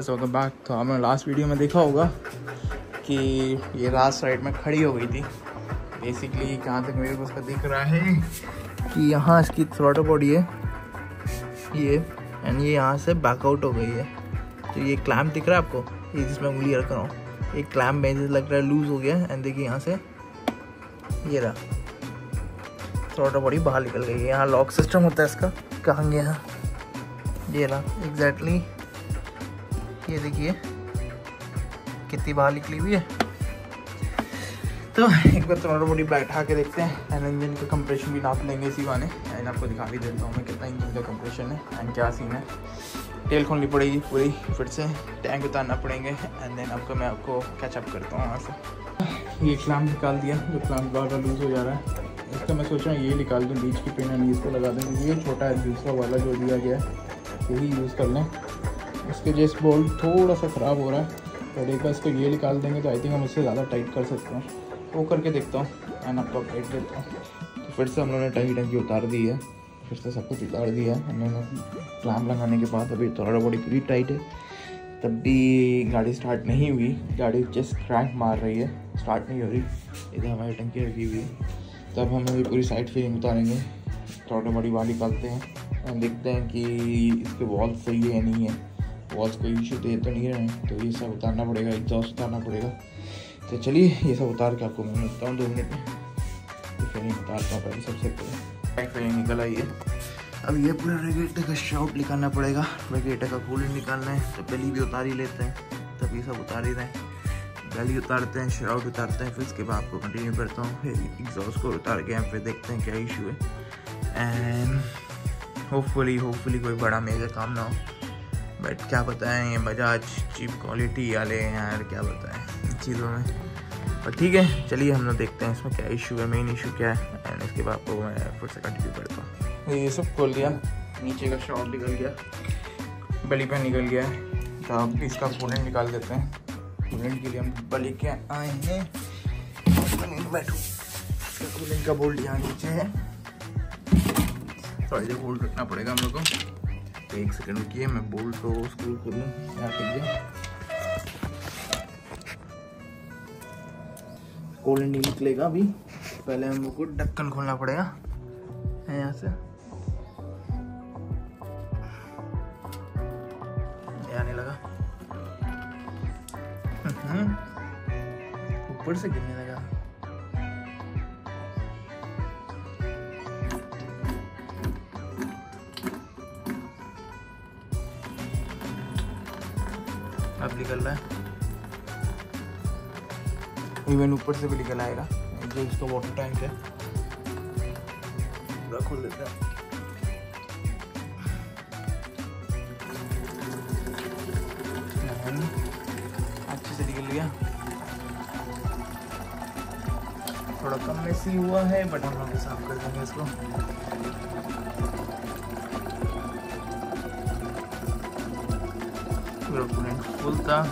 Guys welcome back तो आपने last video में देखा होगा कि ये लास्ट साइड में खड़ी हो गई थी। बेसिकली कहाँ तक मेरे को उसका दिख रहा है कि यहाँ इसकी थ्रोटो बॉडी है, ये एंड ये यहाँ से बैकआउट हो गई है। तो ये क्लैम्प दिख रहा है आपको? ये जिसमें उंगली रख रहा हूँ। एक क्लैम्प में लग रहा है लूज हो गया एंड देखिए यहाँ से ये रहा। थ्रोटो बॉडी बाहर निकल गई है। यहाँ लॉक सिस्टम होता है इसका, कहाँ गया ये रहा एग्जैक्टली ये देखिए, कितनी बाहर निकली हुई है। तो एक बार थोड़ा बॉडी बैठा के देखते हैं एंड इंजन का कंप्रेशन भी नाप लेंगे इसी बाने एंड आपको दिखा भी देता हूँ मैं कितना इंजन का कंप्रेशन है एंड क्या सीन है। टेल खोलनी पड़ेगी पूरी, फिर से टैंक उतारना पड़ेंगे एंड देन आपको, मैं आपको कैचअप करता हूँ वहाँ से। ये क्लाम निकाल दिया, जो क्लाम बार बार लूज़ हो जा रहा है। इसका मैं सोच रहा हूँ ये निकाल दूँ, बीच की पिन एंड इसको लगा दूँ ये छोटा है, दूसरा वाला जो दिया गया है, यही यूज़ कर लें। इसके जैसे बोल्ट थोड़ा सा ख़राब हो रहा है। और एक बार इसको ये निकाल देंगे तो आई थिंक हम उससे ज़्यादा टाइट कर सकते हैं। वो करके देखता हूँ। एंड आपको अपडेट देता हूँ। तो फिर से हम लोगों ने टाइट टंकी उतार दी है। फिर से सब कुछ उतार दिया है। हमने क्लैम्प लगाने के बाद अभी थोड़ा बॉडी पूरी टाइट है। तब भी गाड़ी स्टार्ट नहीं हुई। गाड़ी जस्ट क्रैंक मार रही है। स्टार्ट नहीं हो रही। इधर हमारी टंकी रखी हुई है। तब हम अभी पूरी साइड फीलिंग उतारेंगे। थोड़ा बॉडी बाहर निकालते हैं। देखते हैं कि इसके वॉल्स सही है नहीं है। वॉल्स कोई इशू दे तो नहीं रहे तो ये सब उतारना पड़ेगा एग्जॉस्ट उतारना पड़ेगा। तो चलिए, ये सब उतार के आपको मैं मिलता हूँ दो मिनट में। तो फिर उतारता हूँ पहले सबसे पहले। निकल है अब ये पूरा रेगेटर का शाउट निकालना पड़ेगा। रेगेटर का कूलिंग निकालना है तो पहली भी उतार ही लेते हैं। तब ये सब उतार ही रहे पहले उतारते हैं शाउट उतारते हैं, फिर उसके बाद आपको कंटिन्यू करता हूँ। फिर एग्जॉस्ट को उतार के हम फिर देखते हैं क्या इशू है। एंड होपफुली होपफुली कोई बड़ा मेजर काम ना हो। बट क्या बताएँ ये बजाज चीप क्वालिटी वाले हैं यार क्या बताएँ इन चीज़ों में। पर ठीक है चलिए हम लोग देखते हैं इसमें क्या इशू है मेन इशू क्या है एंड इसके बाद को मैं फिर से कंटिन्यू करता हूँ। ये सब खोल दिया। नीचे का शॉप निकल गया। बली पे निकल गया है। तो अब इसका कूलेंट निकाल देते हैं। कूलेंट के लिए हम बली के आए हैं। बैठो। कूलेंट का बोल्ट यहाँ नीचे है। थोड़ा देर होल्ड रखना पड़ेगा हम लोग को। एक सेकंड रुकिए, मैं बोल्ट को स्क्रू कर लूँ। यहाँ टिक गया कोल्ड नहीं निकलेगा अभी। पहले हम लोग को ढक्कन खोलना पड़ेगा। यहाँ से। आने लगा। हम्म। ऊपर से गिरने निकल रहा है। इवन ऊपर से भी निकल आएगा। जो इसका वाटर टैंक है। खोल देते हैं। अच्छे से निकल गया। थोड़ा कम में सी हुआ है बट हम लोग साफ़ कर देंगे इसको। पूरा फुल था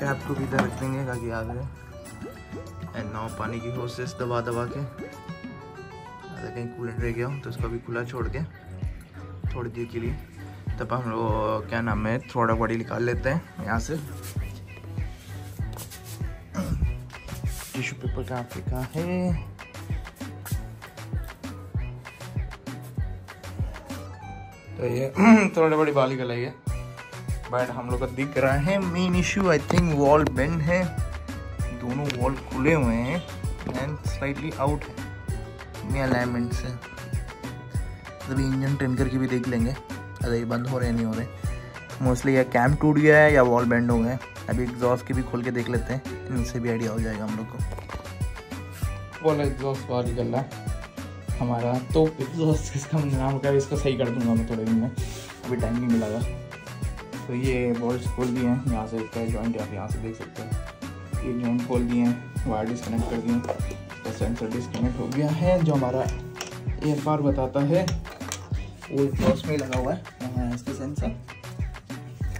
कैप को भी इधर रख देंगे ताकि याद रहे। एंड नाव पानी की होसेस दबा दबा के। अगर कहीं कूलेंट रह गया हो तो उसको भी खुला छोड़ के थोड़ी देर के लिए। तब हम लोग, क्या नाम है, थोड़ा बॉडी निकाल लेते हैं यहाँ से। टिश्यू पेपर कहाँ कहाँ है? तो ये थोड़ी बड़ी बाली का है। बट हम लोग का दिख रहा है main issue I think valve bend है। दोनों वॉल खुले हुए हैं एंड स्लाइटली आउट है। अलाइनमेंट से अभी इंजन ट्रिम करके भी देख लेंगे। अरे, ये बंद हो रहे नहीं हो रहे। मोस्टली या कैम टूट गया है या वॉल बेंड हो गए अभी एग्जॉस्ट की भी खोल के देख लेते हैं। इनसे भी आइडिया हो जाएगा हम लोग को। वाला एग्जॉस्ट बाहर निकल रहा है हमारा तो एग्जॉस्ट इसका नाम का इसको सही कर दूँगा मैं थोड़े दिन में। अभी टाइम नहीं मिला था। तो ये बॉल्ट खोल दिए हैं, यहाँ से इसका जॉइंट आप यहाँ से देख सकते हैं। ये जॉइंट खोल दिए हैं वायर डिस्कनेक्ट कर दिए तो सेंसर डिस्कनेक्ट हो गया है, जो हमारा एयर बार बताता है, वो एग्जॉस्ट में लगा हुआ है। यहाँ इसका सेंसर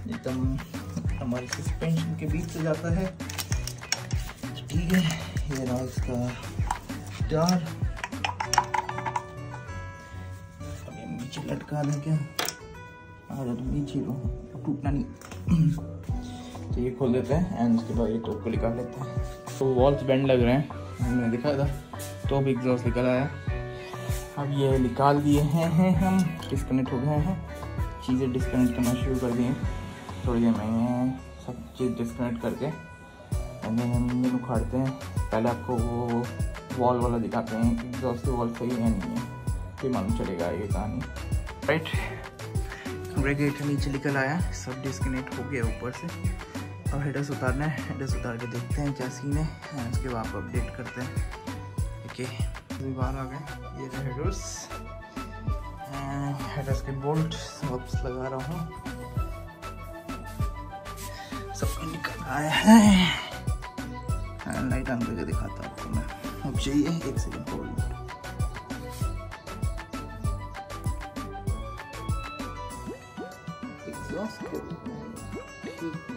एकदम हमारे सस्पेंशन के बीच से जाता है। ठीक है, ये रहा इसका स्टार अब ये नीचे लटका दें क्या? आ जाओ नीचे लो टूटना नहीं। तो ये खोल देते हैं एंड उसके बाद ये टॉप को निकाल लेते हैं। तो वॉल्स बैंड लग रहे हैं, हमने दिखाया था टॉप एग्जॉस्ट निकल आया। अब ये निकाल दिए हैं हैं हम डिस्कनेक्ट हो गए हैं। चीज़ें डिस्कनेक्ट करना शुरू कर दिए थोड़ी देर में सब चीज़ डिस्कनेक्ट करके एंड हम उखाड़ते हैं। पहले आपको वो वॉल वाला दिखाते हैं एग्जॉस्ट की वॉल सही है, नहीं है, फिर मालूम चलेगा ये कहानी। राइट रेगेटर नीचे निकल आया, सब डिस्कनेक्ट हो गया ऊपर से। अब हेडर्स उतारना है हेडर्स उतार के देखते हैं क्या सीन है उसके बाद आप अपडेट करते हैं। ओके अभी बाहर आ गए, ये रहे हेडर्स हेडर्स के बोल्ट वापस लगा रहा हूँ। सब निकल आया है। लाइट ऑन करके दिखाता हूँ आपको मैं। अब चाहिए एक सेकंड होल्ड एग्जॉस्ट ठीक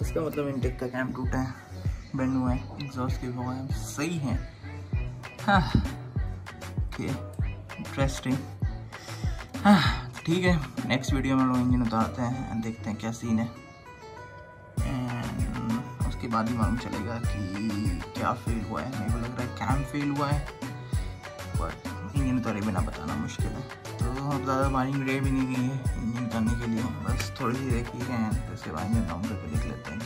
इसका मतलब इनटेक का कैम टूटा है। बेंड हुआ है एग्जॉस्ट के हुआ है, सही है। हाँ ओके इंटरेस्टिंग हाँ ठीक है नेक्स्ट वीडियो में लोग इंजन उतारते हैं एंड देखते हैं क्या सीन है। एंड उसके बाद ही मालूम चलेगा कि क्या फेल हुआ है। मेरे को लग रहा है कैम फेल हुआ है बट इंजन उतारे बिना बताना मुश्किल है। तो अब ज़्यादा माइनिंग रे भी नहीं गई है, इंजन करने के लिए। बस थोड़ी सी देखी है उसके बाद इंजन डाउन करके देख लेते हैं।